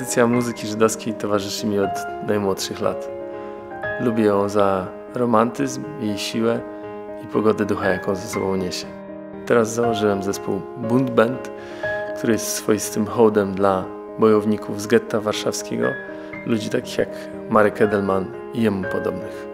Tradycja muzyki żydowskiej towarzyszy mi od najmłodszych lat. Lubię ją za romantyzm, jej siłę i pogodę ducha, jaką ze sobą niesie. Teraz założyłem zespół Bund Band, który jest swoistym hołdem dla bojowników z getta warszawskiego, ludzi takich jak Marek Edelman i jemu podobnych.